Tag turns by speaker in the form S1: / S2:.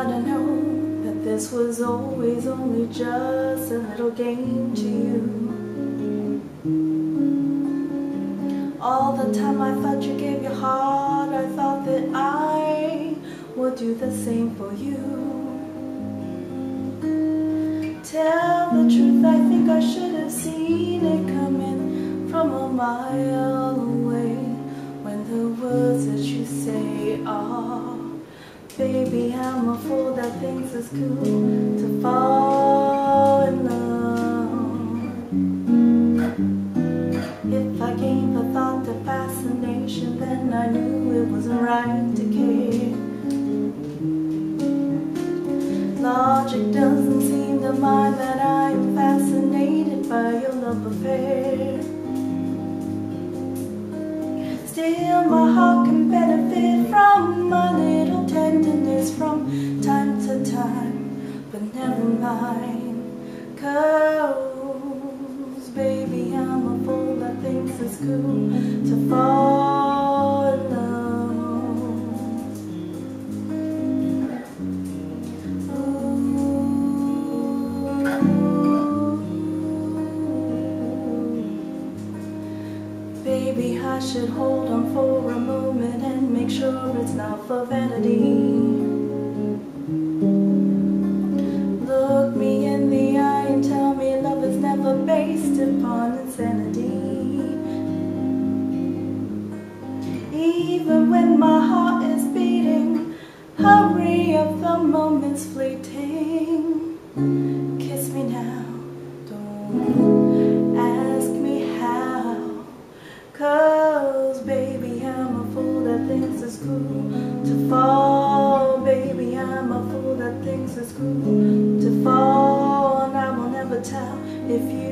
S1: gotta know that this was always only just a little game to you. All the time I thought you gave your heart, I thought that I would do the same for you. Tell the truth, I think I should have seen it coming from a mile away when the words that you say are. Baby, I'm a fool that thinks it's cool to fall in love. If I gave a thought to fascination, then I knew it wasn't right to care. Logic doesn't seem to mind that I'm fascinated by your love affair. Still, my heart can benefit from time to time. But never mind, cause baby, I'm a fool that thinks it's cool to fall in love. Baby, I should hold on for a moment and make sure it's not for vanity. upon insanity. Even when my heart is beating, hurry of the moment's fleeting. Kiss me now, don't ask me how. Cause baby, I'm a fool that thinks it's cool to fall. Baby, I'm a fool that thinks it's cool to fall. And I will never tell if you